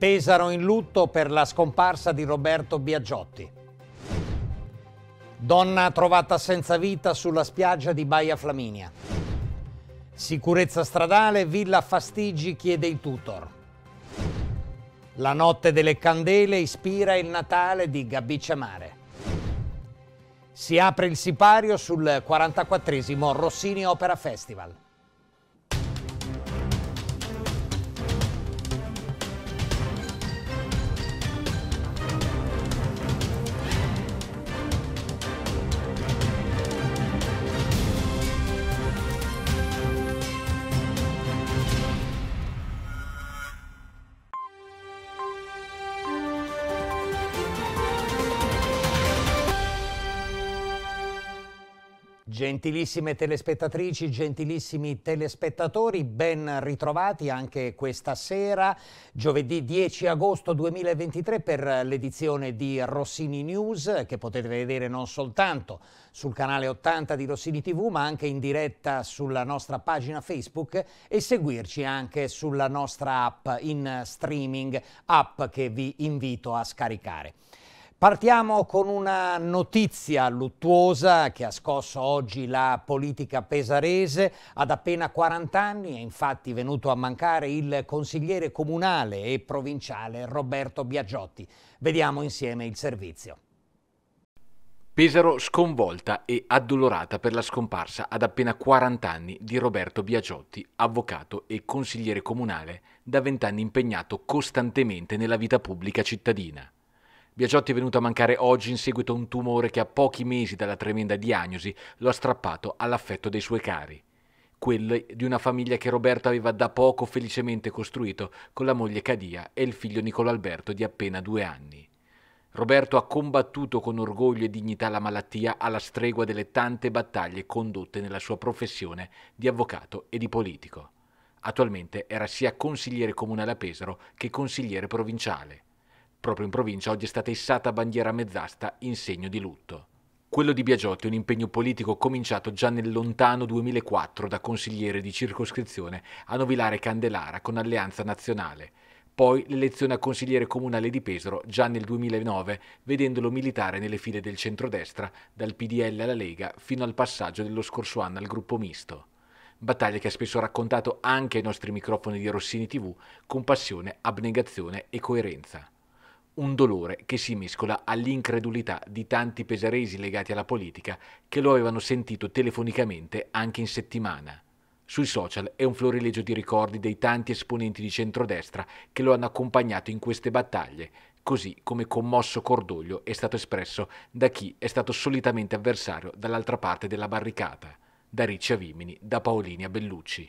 Pesaro in lutto per la scomparsa di Roberto Biagiotti. Donna trovata senza vita sulla spiaggia di Baia Flaminia. Sicurezza stradale, Villa Fastigi chiede il tutor. La notte delle candele ispira il Natale di Gabice Mare. Si apre il sipario sul 44 Rossini Opera Festival. Gentilissime telespettatrici, gentilissimi telespettatori, ben ritrovati anche questa sera, giovedì 10 agosto 2023 per l'edizione di Rossini News che potete vedere non soltanto sul canale 80 di Rossini TV ma anche in diretta sulla nostra pagina Facebook e seguirci anche sulla nostra app in streaming, app che vi invito a scaricare. Partiamo con una notizia luttuosa che ha scosso oggi la politica pesarese. Ad appena 40 anni è infatti venuto a mancare il consigliere comunale e provinciale Roberto Biagiotti. Vediamo insieme il servizio. Pesaro sconvolta e addolorata per la scomparsa ad appena 40 anni di Roberto Biagiotti, avvocato e consigliere comunale, da vent'anni impegnato costantemente nella vita pubblica cittadina. Biagiotti è venuto a mancare oggi in seguito a un tumore che a pochi mesi dalla tremenda diagnosi lo ha strappato all'affetto dei suoi cari. Quelli di una famiglia che Roberto aveva da poco felicemente costruito con la moglie Cadia e il figlio Nicolo Alberto di appena due anni. Roberto ha combattuto con orgoglio e dignità la malattia alla stregua delle tante battaglie condotte nella sua professione di avvocato e di politico. Attualmente era sia consigliere comunale a Pesaro che consigliere provinciale. Proprio in provincia oggi è stata issata bandiera mezzasta in segno di lutto. Quello di Biagiotti è un impegno politico cominciato già nel lontano 2004 da consigliere di circoscrizione a Novilare Candelara con Alleanza Nazionale, poi l'elezione a consigliere comunale di Pesaro già nel 2009, vedendolo militare nelle file del centrodestra, dal PDL alla Lega, fino al passaggio dello scorso anno al gruppo misto. Battaglia che ha spesso raccontato anche ai nostri microfoni di Rossini TV con passione, abnegazione e coerenza un dolore che si mescola all'incredulità di tanti pesaresi legati alla politica che lo avevano sentito telefonicamente anche in settimana. Sui social è un florilegio di ricordi dei tanti esponenti di centrodestra che lo hanno accompagnato in queste battaglie, così come commosso cordoglio è stato espresso da chi è stato solitamente avversario dall'altra parte della barricata, da Ricci a Vimini, da Paolini a Bellucci.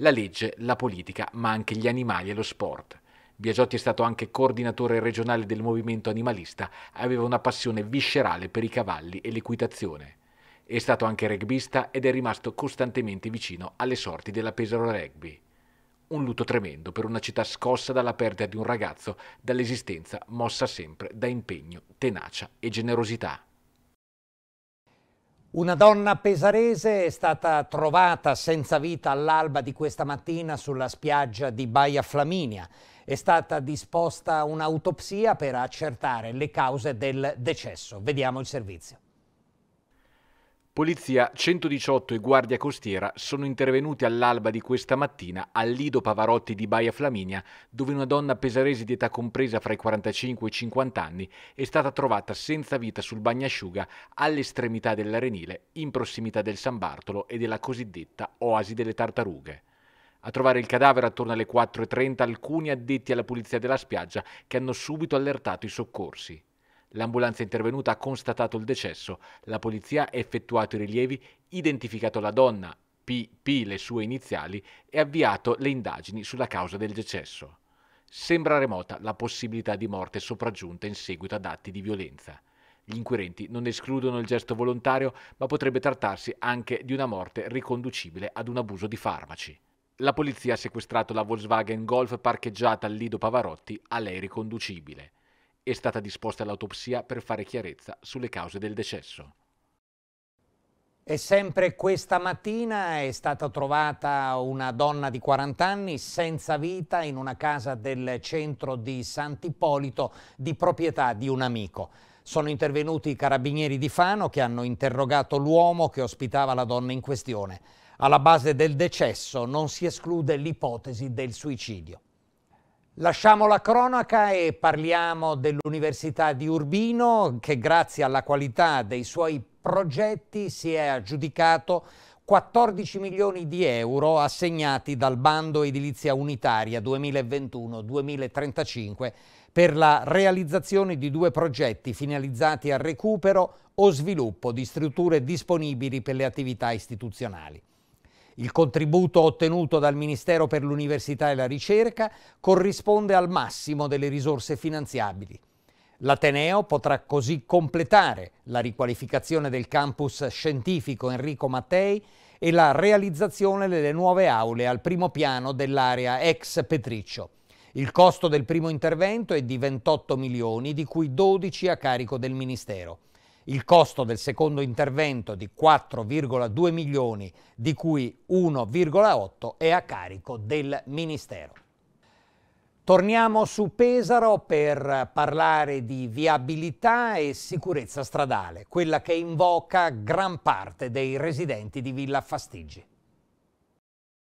La legge, la politica, ma anche gli animali e lo sport – Biagiotti è stato anche coordinatore regionale del movimento animalista, aveva una passione viscerale per i cavalli e l'equitazione. È stato anche rugbista ed è rimasto costantemente vicino alle sorti della Pesaro Rugby. Un lutto tremendo per una città scossa dalla perdita di un ragazzo, dall'esistenza mossa sempre da impegno, tenacia e generosità. Una donna pesarese è stata trovata senza vita all'alba di questa mattina sulla spiaggia di Baia Flaminia è stata disposta un'autopsia per accertare le cause del decesso. Vediamo il servizio. Polizia 118 e Guardia Costiera sono intervenuti all'alba di questa mattina al Lido Pavarotti di Baia Flaminia, dove una donna pesarese di età compresa fra i 45 e i 50 anni è stata trovata senza vita sul bagnasciuga all'estremità dell'Arenile, in prossimità del San Bartolo e della cosiddetta Oasi delle Tartarughe. A trovare il cadavere attorno alle 4.30 alcuni addetti alla pulizia della spiaggia che hanno subito allertato i soccorsi. L'ambulanza intervenuta ha constatato il decesso, la polizia ha effettuato i rilievi, identificato la donna, PP le sue iniziali, e avviato le indagini sulla causa del decesso. Sembra remota la possibilità di morte sopraggiunta in seguito ad atti di violenza. Gli inquirenti non escludono il gesto volontario, ma potrebbe trattarsi anche di una morte riconducibile ad un abuso di farmaci. La polizia ha sequestrato la Volkswagen Golf parcheggiata al Lido Pavarotti, a lei riconducibile. È stata disposta l'autopsia per fare chiarezza sulle cause del decesso. E sempre questa mattina è stata trovata una donna di 40 anni senza vita in una casa del centro di Sant'Ippolito di proprietà di un amico. Sono intervenuti i carabinieri di Fano che hanno interrogato l'uomo che ospitava la donna in questione. Alla base del decesso non si esclude l'ipotesi del suicidio. Lasciamo la cronaca e parliamo dell'Università di Urbino che grazie alla qualità dei suoi progetti si è aggiudicato 14 milioni di euro assegnati dal bando edilizia unitaria 2021-2035 per la realizzazione di due progetti finalizzati al recupero o sviluppo di strutture disponibili per le attività istituzionali. Il contributo ottenuto dal Ministero per l'Università e la Ricerca corrisponde al massimo delle risorse finanziabili. L'Ateneo potrà così completare la riqualificazione del campus scientifico Enrico Mattei e la realizzazione delle nuove aule al primo piano dell'area ex Petriccio. Il costo del primo intervento è di 28 milioni, di cui 12 a carico del Ministero. Il costo del secondo intervento di 4,2 milioni, di cui 1,8 è a carico del Ministero. Torniamo su Pesaro per parlare di viabilità e sicurezza stradale, quella che invoca gran parte dei residenti di Villa Fastigi.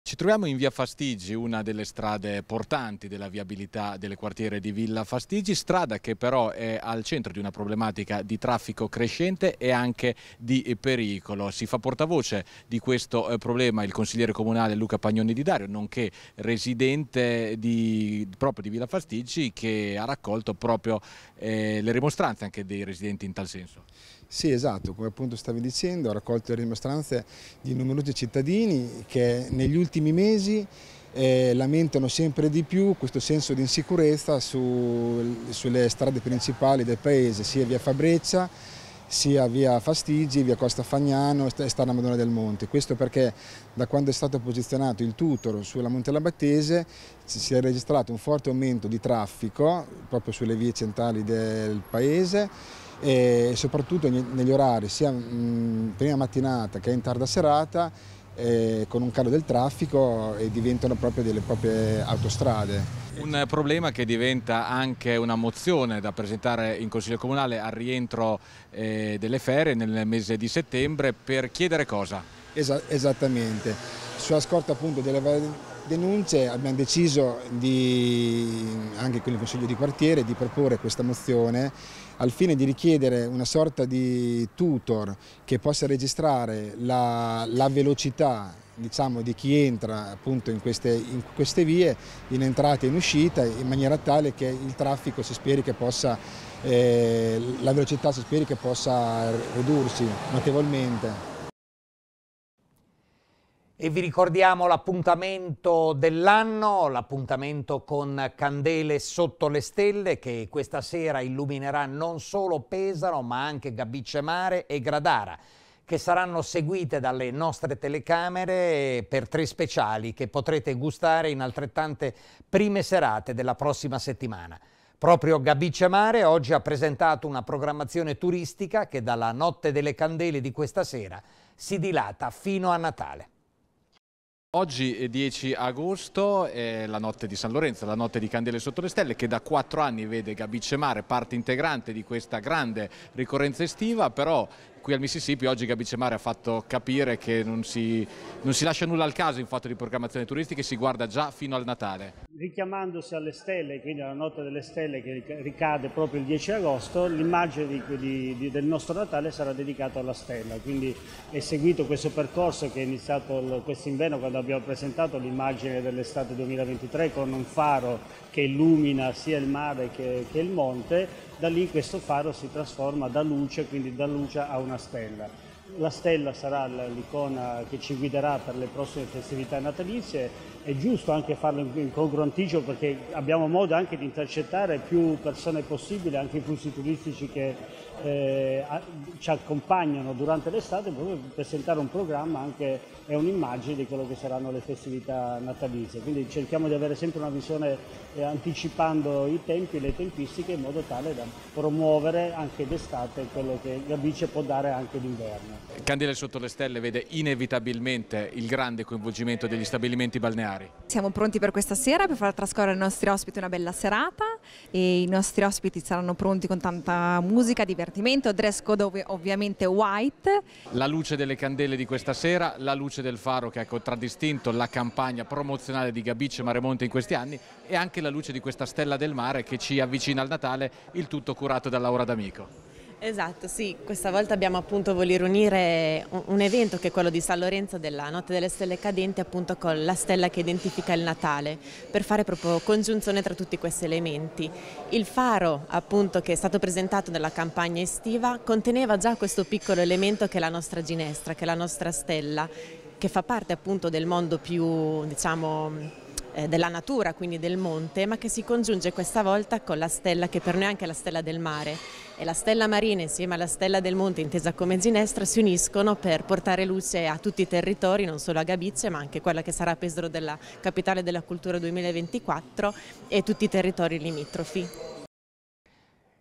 Ci troviamo in via Fastigi, una delle strade portanti della viabilità delle quartiere di Villa Fastigi, strada che però è al centro di una problematica di traffico crescente e anche di pericolo. Si fa portavoce di questo eh, problema il consigliere comunale Luca Pagnoni di Dario, nonché residente di, proprio di Villa Fastigi che ha raccolto proprio eh, le rimostranze anche dei residenti in tal senso. Sì, esatto, come appunto stavi dicendo, ho raccolto le dimostranze di numerosi cittadini che negli ultimi mesi eh, lamentano sempre di più questo senso di insicurezza su, sulle strade principali del paese, sia via Fabreccia, sia via Fastigi, via Costa Fagnano e Strada Madonna del Monte. Questo perché da quando è stato posizionato il tutor sulla Monte Labattese si è registrato un forte aumento di traffico proprio sulle vie centrali del paese e soprattutto negli orari sia in prima mattinata che in tarda serata eh, con un calo del traffico e diventano proprio delle proprie autostrade. Un problema che diventa anche una mozione da presentare in Consiglio Comunale al rientro eh, delle ferie nel mese di settembre per chiedere cosa? Esa esattamente, sulla scorta appunto delle denunce abbiamo deciso di, anche con il Consiglio di quartiere di proporre questa mozione al fine di richiedere una sorta di tutor che possa registrare la, la velocità diciamo, di chi entra appunto in queste, in queste, vie in entrata e in uscita in maniera tale che il traffico si speri che possa, eh, la velocità si speri che possa ridursi notevolmente. E vi ricordiamo l'appuntamento dell'anno, l'appuntamento con Candele sotto le stelle che questa sera illuminerà non solo Pesaro ma anche Gabicce Mare e Gradara che saranno seguite dalle nostre telecamere per tre speciali che potrete gustare in altrettante prime serate della prossima settimana. Proprio Gabicce Mare oggi ha presentato una programmazione turistica che dalla Notte delle Candele di questa sera si dilata fino a Natale. Oggi è 10 agosto, è la notte di San Lorenzo, la notte di Candele sotto le stelle che da quattro anni vede Gabice Mare parte integrante di questa grande ricorrenza estiva, però qui al Mississippi oggi Gabice Mare ha fatto capire che non si, non si lascia nulla al caso in fatto di programmazione turistica e si guarda già fino al Natale. Richiamandosi alle stelle, quindi alla notte delle stelle che ricade proprio il 10 agosto, l'immagine del nostro Natale sarà dedicata alla stella, quindi è seguito questo percorso che è iniziato quest'inverno quando abbiamo presentato l'immagine dell'estate 2023 con un faro che illumina sia il mare che, che il monte, da lì questo faro si trasforma da luce, quindi da luce a una stella. La stella sarà l'icona che ci guiderà per le prossime festività natalizie è giusto anche farlo in congruo anticipo perché abbiamo modo anche di intercettare più persone possibile, anche i flussi turistici che eh, ci accompagnano durante l'estate proprio per presentare un programma anche, e un'immagine di quello che saranno le festività natalizie. Quindi cerchiamo di avere sempre una visione eh, anticipando i tempi e le tempistiche in modo tale da promuovere anche d'estate quello che Gabice può dare anche d'inverno. Candele sotto le stelle vede inevitabilmente il grande coinvolgimento degli stabilimenti balneari. Siamo pronti per questa sera per far trascorrere ai nostri ospiti una bella serata e i nostri ospiti saranno pronti con tanta musica, divertimento divertimento, dress code ovviamente white. La luce delle candele di questa sera, la luce del faro che ha contraddistinto la campagna promozionale di Gabice Maremonte in questi anni e anche la luce di questa stella del mare che ci avvicina al Natale, il tutto curato da Laura D'Amico. Esatto, sì, questa volta abbiamo appunto voluto unire un evento che è quello di San Lorenzo della Notte delle Stelle Cadenti appunto con la stella che identifica il Natale per fare proprio congiunzione tra tutti questi elementi. Il faro appunto che è stato presentato nella campagna estiva conteneva già questo piccolo elemento che è la nostra ginestra, che è la nostra stella che fa parte appunto del mondo più diciamo eh, della natura, quindi del monte, ma che si congiunge questa volta con la stella che per noi è anche la stella del mare. E la stella marina insieme alla stella del monte, intesa come Ginestra, si uniscono per portare luce a tutti i territori, non solo a Gabizia, ma anche quella che sarà Pesaro della Capitale della Cultura 2024 e tutti i territori limitrofi.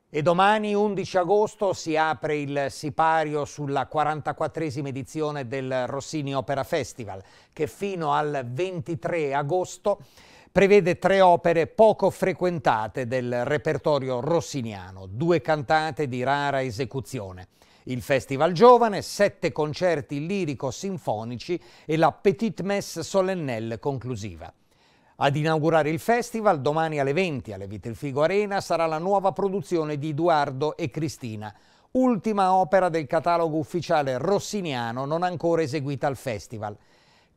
E domani 11 agosto si apre il sipario sulla 44esima edizione del Rossini Opera Festival che fino al 23 agosto prevede tre opere poco frequentate del repertorio rossiniano, due cantate di rara esecuzione. Il Festival Giovane, sette concerti lirico-sinfonici e la Petite Messe solennelle conclusiva. Ad inaugurare il festival domani alle 20 alle Vitilfigo Arena sarà la nuova produzione di Edoardo e Cristina, ultima opera del catalogo ufficiale rossiniano non ancora eseguita al festival,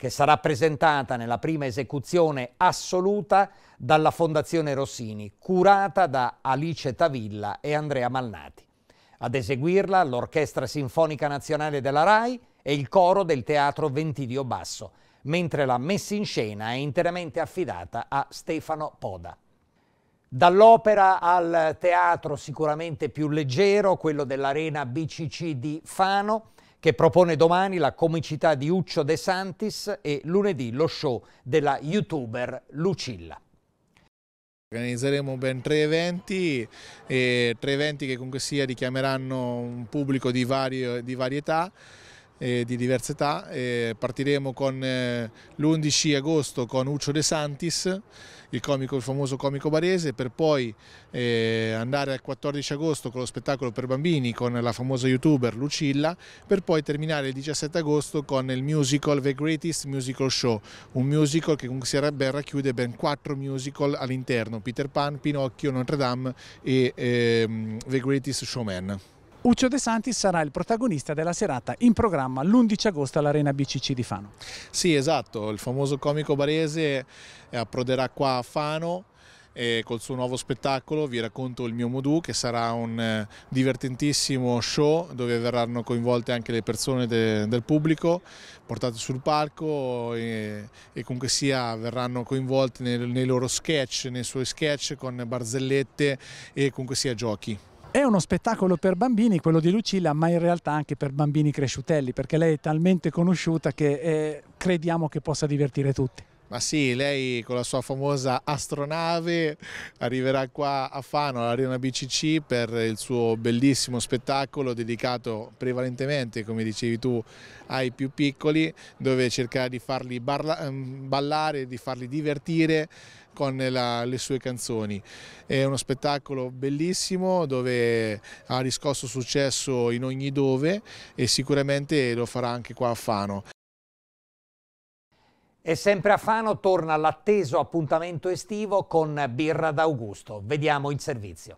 che sarà presentata nella prima esecuzione assoluta dalla Fondazione Rossini, curata da Alice Tavilla e Andrea Malnati. Ad eseguirla l'Orchestra Sinfonica Nazionale della RAI e il coro del Teatro Ventidio Basso mentre la messa in scena è interamente affidata a Stefano Poda. Dall'opera al teatro sicuramente più leggero, quello dell'Arena BCC di Fano, che propone domani la comicità di Uccio De Santis e lunedì lo show della youtuber Lucilla. Organizzeremo ben tre eventi, tre eventi che comunque sia richiameranno un pubblico di, vario, di varietà eh, di diverse età. Eh, partiremo con eh, l'11 agosto con Uccio De Santis, il, comico, il famoso comico barese, per poi eh, andare al 14 agosto con lo spettacolo per bambini con la famosa youtuber Lucilla, per poi terminare il 17 agosto con il musical The Greatest Musical Show, un musical che comunque sarebbe racchiude ben quattro musical all'interno, Peter Pan, Pinocchio, Notre Dame e ehm, The Greatest Showman. Uccio De Santis sarà il protagonista della serata in programma l'11 agosto all'Arena BCC di Fano. Sì, esatto, il famoso comico barese approderà qua a Fano e col suo nuovo spettacolo vi racconto il mio Modu che sarà un eh, divertentissimo show dove verranno coinvolte anche le persone de, del pubblico portate sul palco e, e comunque sia verranno coinvolte nei, nei loro sketch, nei suoi sketch con barzellette e comunque sia giochi. È uno spettacolo per bambini, quello di Lucilla, ma in realtà anche per bambini cresciutelli, perché lei è talmente conosciuta che eh, crediamo che possa divertire tutti. Ma sì, lei con la sua famosa astronave arriverà qua a Fano, all'Arena BCC, per il suo bellissimo spettacolo dedicato prevalentemente, come dicevi tu, ai più piccoli, dove cercherà di farli ehm, ballare, di farli divertire con la, le sue canzoni. È uno spettacolo bellissimo dove ha riscosso successo in ogni dove e sicuramente lo farà anche qua a Fano. E sempre a Fano torna l'atteso appuntamento estivo con Birra d'Augusto. Vediamo il servizio.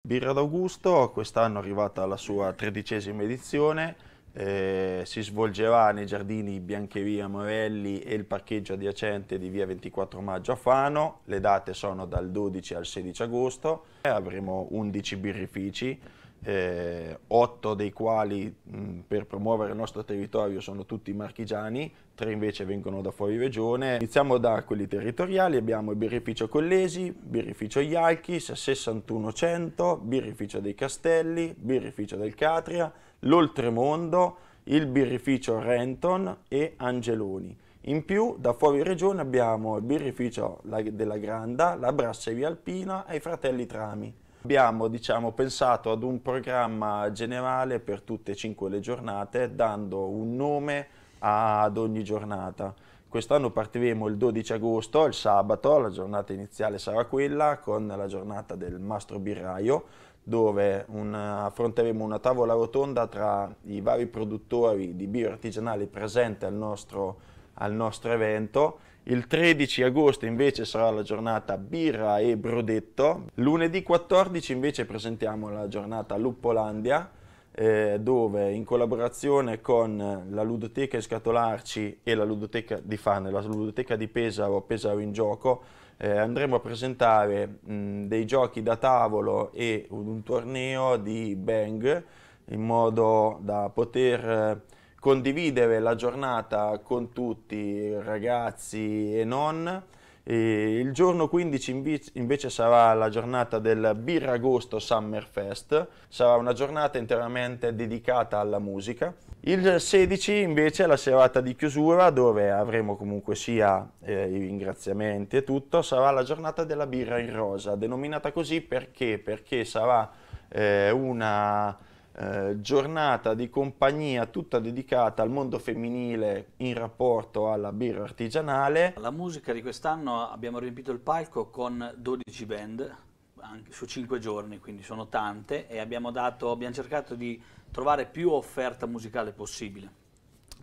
Birra d'Augusto quest'anno è arrivata alla sua tredicesima edizione, eh, si svolgerà nei giardini Biancheria Morelli e il parcheggio adiacente di via 24 maggio a Fano, le date sono dal 12 al 16 agosto, avremo 11 birrifici eh, otto dei quali mh, per promuovere il nostro territorio sono tutti marchigiani, tre invece vengono da fuori regione. Iniziamo da quelli territoriali, abbiamo il birrificio Collesi, birrificio Ialchis, 6100, birrificio dei Castelli, birrificio del Catria, l'Oltremondo, il birrificio Renton e Angeloni. In più, da fuori regione abbiamo il birrificio della Granda, la Brasseria Alpina e i Fratelli Trami. Abbiamo diciamo, pensato ad un programma generale per tutte e cinque le giornate, dando un nome ad ogni giornata. Quest'anno partiremo il 12 agosto, il sabato, la giornata iniziale sarà quella, con la giornata del Mastro Birraio, dove un, affronteremo una tavola rotonda tra i vari produttori di birra artigianali presenti al nostro, al nostro evento. Il 13 agosto invece sarà la giornata birra e brodetto. Lunedì 14 invece presentiamo la giornata Luppolandia, eh, dove in collaborazione con la ludoteca Scatolarci e la ludoteca di Fane, la ludoteca di Pesaro, Pesaro in gioco, eh, andremo a presentare mh, dei giochi da tavolo e un, un, torneo di Bang in modo da poter eh, condividere la giornata con tutti, ragazzi e non. E il giorno 15 invece sarà la giornata del Birragosto Summer Fest, sarà una giornata interamente dedicata alla musica. Il 16 invece è la serata di chiusura dove avremo comunque sia eh, i ringraziamenti e tutto, sarà la giornata della birra in rosa, denominata così perché, perché sarà eh, una eh, giornata di compagnia tutta dedicata al mondo femminile in rapporto alla birra artigianale. La musica di quest'anno abbiamo riempito il palco con 12 band, su 5 giorni, quindi sono tante, e abbiamo, dato, abbiamo cercato di trovare più offerta musicale possibile.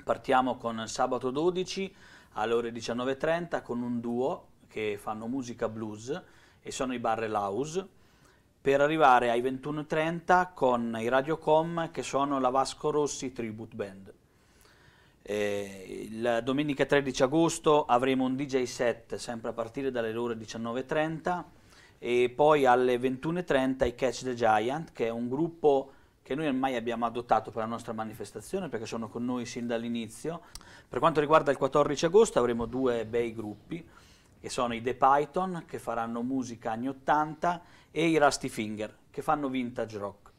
Partiamo con sabato 12 alle ore 19.30 con un duo che fanno musica blues e sono i Barrel House per arrivare ai 21.30 con i Radiocom che sono la Vasco Rossi Tribute Band. Eh, il domenica 13 agosto avremo un DJ set sempre a partire dalle ore 19.30 e poi alle 21.30 i Catch the Giant che è un gruppo che noi ormai abbiamo adottato per la nostra manifestazione perché sono con noi sin dall'inizio. Per quanto riguarda il 14 agosto avremo due bei gruppi che sono i The Python che faranno musica anni 80 e i Rusty Finger che fanno vintage rock.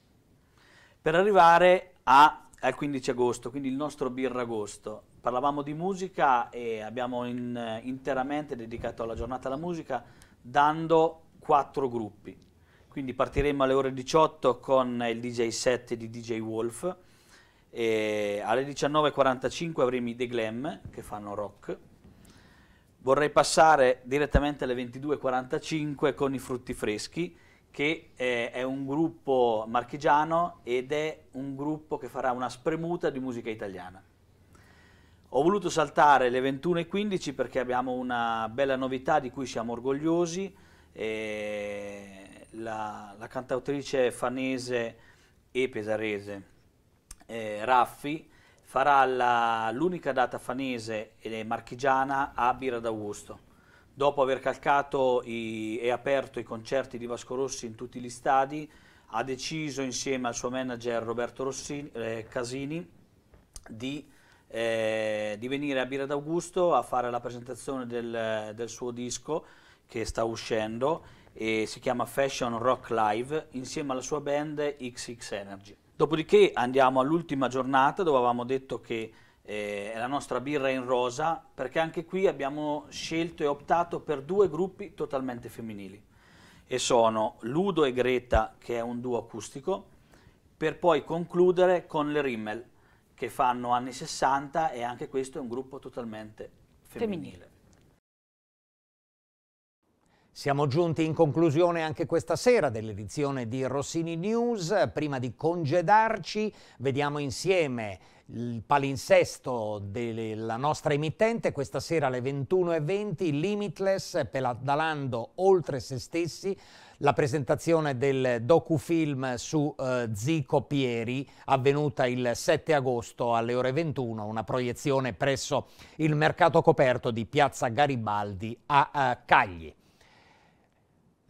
Per arrivare a, al 15 agosto, quindi il nostro birragosto, parlavamo di musica e abbiamo in, interamente dedicato alla giornata alla musica dando quattro gruppi quindi partiremo alle ore 18 con il DJ set di DJ Wolf e alle 19.45 avremo i The Glam che fanno rock. Vorrei passare direttamente alle 22.45 con i Frutti Freschi che è, è un gruppo marchigiano ed è un gruppo che farà una spremuta di musica italiana. Ho voluto saltare le 21.15 perché abbiamo una bella novità di cui siamo orgogliosi. E la, la cantautrice fanese e pesarese eh, Raffi farà l'unica data fanese e marchigiana a Bira d'Augusto. Dopo aver calcato i, e aperto i concerti di Vasco Rossi in tutti gli stadi, ha deciso insieme al suo manager Roberto Rossini, eh, Casini di, eh, di, venire a Bira d'Augusto a fare la presentazione del, del suo disco che sta uscendo e si chiama Fashion Rock Live insieme alla sua band XX Energy. Dopodiché andiamo all'ultima giornata dove avevamo detto che eh, è la nostra birra in rosa perché anche qui abbiamo scelto e optato per due gruppi totalmente femminili e sono Ludo e Greta che è un duo acustico per poi concludere con le Rimmel che fanno anni 60 e anche questo è un gruppo totalmente femminile. femminile. Siamo giunti in conclusione anche questa sera dell'edizione di Rossini News. Prima di congedarci, vediamo insieme il palinsesto della nostra emittente. Questa sera alle 21.20, Limitless, pedalando oltre se stessi, la presentazione del docufilm su uh, Zico Pieri, avvenuta il 7 agosto alle ore 21, una proiezione presso il mercato coperto di Piazza Garibaldi a uh, Cagli.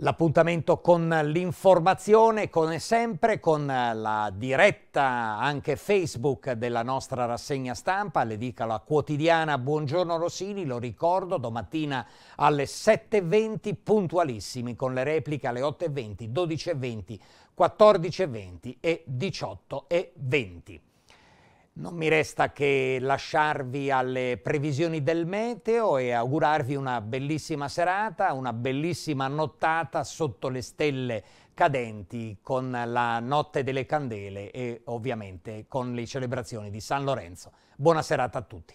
L'appuntamento con l'informazione, come sempre, con la diretta anche Facebook della nostra rassegna stampa, l'edicola quotidiana Buongiorno Rossini, lo ricordo, domattina alle 7.20 puntualissimi, con le repliche alle 8.20, 12.20, 14.20 e 18.20. Non mi resta che lasciarvi alle previsioni del meteo e augurarvi una bellissima serata, una bellissima nottata sotto le stelle cadenti con la Notte delle Candele e ovviamente con le celebrazioni di San Lorenzo. Buona serata a tutti.